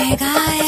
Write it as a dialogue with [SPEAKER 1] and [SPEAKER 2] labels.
[SPEAKER 1] लगाए